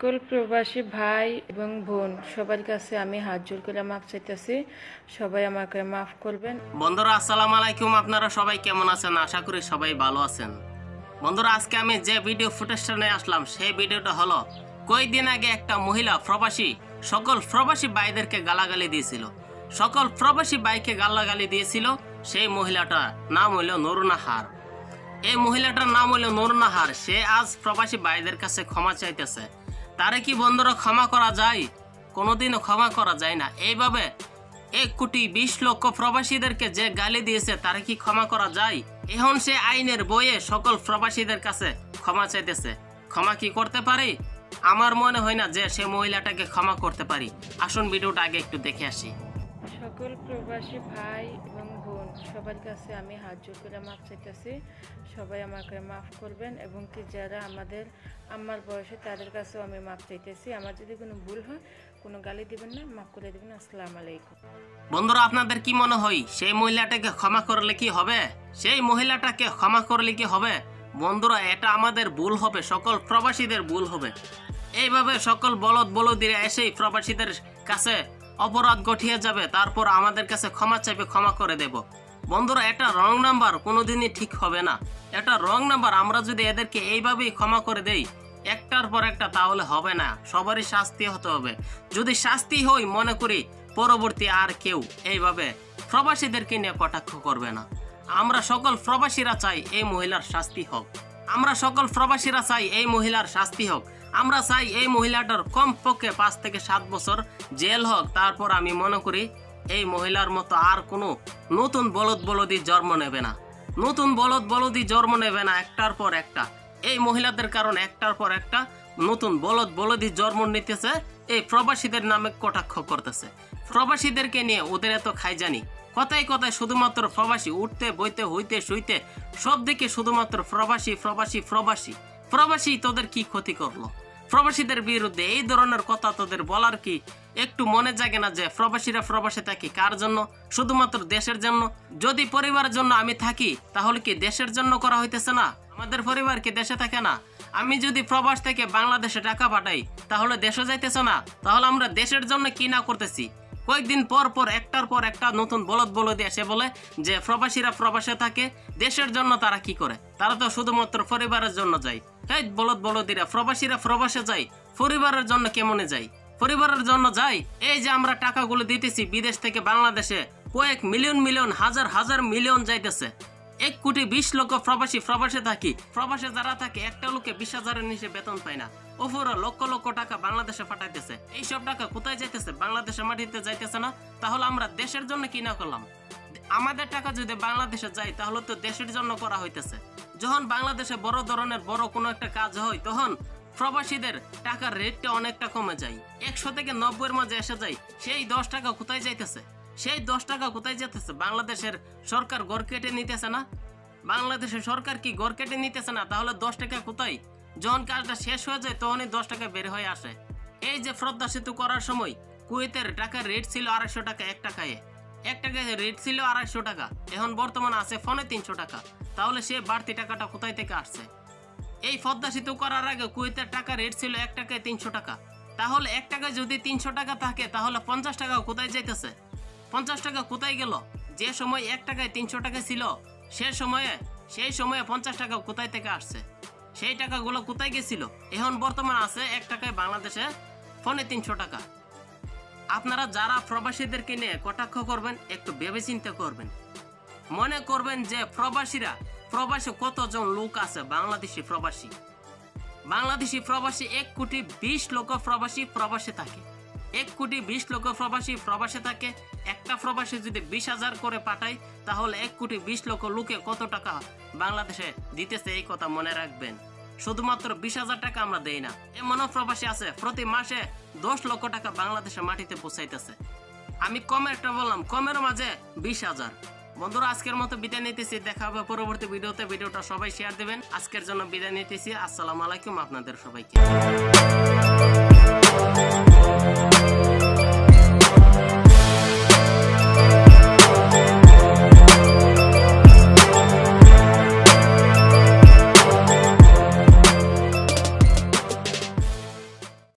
সকল প্রবাসী ভাই এবং বোন, সবার কাছে আমি হাত জোর করে মাফ চাইতেছি। সবাই আমাকে মাফ করবেন। বন্ধুরা, আসসালামু আলাইকুম। আপনারা সবাই কেমন আছেন? আশা করি সবাই ভালো আছেন। বন্ধুরা, আজকে আমি যে ভিডিও ফুটেজটা নিয়ে আসলাম, সেই ভিডিওটা হলো কয়েকদিন আগে একটা মহিলা প্রবাসী, সকল প্রবাসী ভাইদেরকে গালাগালি দিয়েছিল। সকল প্রবাসী ভাইকে গালাগালি দিয়েছিল, সেই মহিলাটার নাম হইল নরুনাহার এই মহিলাটার নাম হইল নরুনাহার সে আজ প্রবাসী ভাইদের কাছে ক্ষমা চাইতেছে। তারে কি বন্ধুরা ক্ষমা করা যায়? কোনোদিনও ক্ষমা করা যায় না। এইভাবে এক কোটি বিশ লক্ষ প্রবাসীদেরকে যে গালি দিয়েছে, তারে কি ক্ষমা করা যায়? এখন সে আইনের বইয়ে সকল প্রবাসীদের কাছে ক্ষমা চাইতেছে। ক্ষমা কি করতে পারি? আমার মনে হয় না যে সে মহিলাটাকে ক্ষমা করতে পারি। আসুন, ভিডিওটা আগে একটু দেখে আসি। সকল প্রবাসী ভাই এবং সবার কাছে আমি হাত জোর করে মাপ চাইতেছি। সবাই আমাকে মাফ করবেন এবং কি যারা আমাদের আমার বয়সে তাদের কাছেও আমি মাপ চাইতেছি। আমার যদি কোনো ভুল হয়, কোনো গালি দিবেন না, মাফ করে দেবেন। আসসালামু আলাইকুম। বন্ধুরা, আপনাদের কি মনে হয়, সেই মহিলাটাকে ক্ষমা করলে কি হবে? সেই মহিলাটাকে ক্ষমা করলে কি হবে? বন্ধুরা, এটা আমাদের ভুল হবে। সকল প্রবাসীদের ভুল হবে। এইভাবে সকল বলদ বলদিরা এসেই প্রবাসীদের কাছে অপরাধ গঠিয়ে যাবে। তারপর আমাদের কাছে ক্ষমা চাইবে, ক্ষমা করে দেব। বন্ধুরা এটা রং নাম্বার কোনোদিনই ঠিক হবে না। এটা রং নাম্বার আমরা যদি এদেরকে এইভাবেই ক্ষমা করে দেই, একটার পর একটা তাহলে হবে না। সবারই শাস্তি হতে হবে। যদি শাস্তি হই, মনে করি পরবর্তী আর কেউ এইভাবে প্রবাসীদেরকে নিয়ে কটাক্ষ করবে না। আমরা সকল প্রবাসীরা চাই এই মহিলার শাস্তি হোক। আমরা সকল প্রবাসীরা চাই এই মহিলার শাস্তি হোক। আমরা চাই এই মহিলাটার কমপক্ষে পাঁচ থেকে সাত বছর জেল হোক। তারপর আমি মনে করি এই মহিলার মতো আর কোনো নতুন বলদ বলদি জন্ম নেবে না। নতুন বলদ বলদি জন্ম নেবে না একটার পর একটা। এই মহিলাদের কারণে একটার পর একটা নতুন বলদ বলদি জন্ম নিতেছে, এই প্রবাসীদের নামে কটাক্ষ করতেছে। প্রবাসীদেরকে নিয়ে ওদের এত খাই জানি কথায় কথায় শুধুমাত্র প্রবাসী উঠতে, বইতে, হইতে, শুইতে সব দিকে শুধুমাত্র প্রবাসী প্রবাসী প্রবাসী। প্রবাসী তোদের কি ক্ষতি করল? প্রবাসীদের বিরুদ্ধে এই ধরনের কথা তোদের বলার কি? একটু মনে জাগে না যে প্রবাসীরা প্রবাসী থাকি কার জন্য? শুধুমাত্র দেশের জন্য? যদি পরিবারের জন্য আমি থাকি, তাহলে কি দেশের জন্য করা হইতেছে না? আমাদের পরিবার কি দেশে থাকে না? আমি যদি প্রবাস থেকে বাংলাদেশে টাকা পাঠাই, তাহলে দেশে যাইতেছে না? তাহলে আমরা দেশের জন্য কি না করতেছি? কয়েকদিন পর পর, একটার পর একটা নতুন বলদ বলদ এসে বলে যে প্রবাসীরা প্রবাসে থাকে, দেশের জন্য তারা কি করে? তারা তো শুধুমাত্র পরিবারের জন্য যায়। তাই বলদ, বলদিরা, প্রবাসীরা প্রবাসে যায়, পরিবারের জন্য কেমনে যায়? পরিবারের জন্য যাই এই যে আমরা টাকাগুলো দিতেছি বিদেশ থেকে বাংলাদেশে, কয়েক মিলিয়ন মিলিয়ন, হাজার হাজার মিলিয়ন যাইতেছে। এক কোটি বিশ লক্ষ প্রবাসী প্রবাসে থাকি। প্রবাসে যারা থাকে, একটা লোকে বিশ হাজারের নিচে বেতন পায় না। ওপরে লক্ষ লক্ষ টাকা বাংলাদেশে পাঠাইতেছে। এইসব টাকা কোথায় যাইতেছে? বাংলাদেশের মাটিতে যাইতেছে না? তাহলে আমরা দেশের জন্য কি না করলাম? আমাদের টাকা যদি বাংলাদেশে যায়, তাহলে তো দেশের জন্য করা হইতেছে। যখন বাংলাদেশে বড় ধরনের বড় কোনো একটা কাজ হয়, তখন প্রবাসীদের টাকার রেটটা অনেকটা কমে যায়। একশো থেকে নব্বইয়ের মাঝে এসে যায়, সেই দশ টাকা কোথায় যাইতেছে? সেই দশ টাকা কোথায় যেতেছে বাংলাদেশের সরকার গড় কেটে নিতেছে না? বাংলাদেশের সরকার কি গড় কেটে নিতেছে না? তাহলে দশ টাকা কোথায়? যখন কাজটা শেষ হয়ে যায়, তখনই দশ টাকা বের হয়ে আসে। এই যে শ্রদ্ধা সেতু করার সময়, কুয়েতের টাকার রেট ছিল আড়াইশো টাকা এক টাকায়। এক টাকায় রেট ছিল আড়াইশো টাকা। এখন বর্তমানে আছে ফোনে তিনশো টাকা। তাহলে সে বাড়তি টাকাটা কোথায় থেকে আসছে? এই পদ্মা সেতু করার আগে কুয়েতের টাকা রেট ছিল এক টাকায় তিনশো টাকা। তাহলে এক টাকায় যদি তিনশো টাকা থাকে, তাহলে পঞ্চাশ টাকা কোথায় যাইতেছে? পঞ্চাশ টাকা কোথায় গেল? যে সময় এক টাকায় তিনশো টাকা ছিল, সে সময়ে, সেই সময়ে পঞ্চাশ টাকা কোথায় থেকে আসছে? সেই টাকাগুলো কোথায় গেছিল? এখন বর্তমান আছে এক টাকায় বাংলাদেশে ফোনে তিনশো টাকা। আপনারা যারা প্রবাসীদেরকে নিয়ে কটাক্ষ করবেন, একটু ভেবে চিন্তা করবেন। মনে করবেন যে প্রবাসীরা, প্রবাসী কতজন লোক আছে? বাংলাদেশি প্রবাসী। বাংলাদেশি প্রবাসী এক কোটি বিশ লক্ষ প্রবাসী প্রবাসে থাকে। এক কোটি বিশ লক্ষ প্রবাসী প্রবাসে থাকে। একটা প্রবাসী যদি বিশ হাজার করে পাঠায়, তাহলে এক কোটি বিশ লক্ষ লোকে কত টাকা বাংলাদেশে দিতেছে এই কথা মনে রাখবেন। শুধুমাত্র বিশ হাজার টাকা আমরা দেই না। এমনও প্রবাসী আছে, প্রতি মাসে দশ লক্ষ টাকা বাংলাদেশের মাটিতে পৌঁছাইতেছে। আমি কমেরটা বললাম, কমের মাঝে বিশ হাজার। বন্ধুরা, আজকের মতো বিদায় নিতেছি। দেখা হবে পরবর্তী ভিডিওতে। ভিডিওটা সবাই শেয়ার দেবেন। আজকের জন্য বিদায় নিতেছি। আসসালামু আলাইকুম আপনাদের সবাইকে।